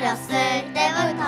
ろ捨てぶ